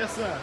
Yes, sir.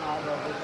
あ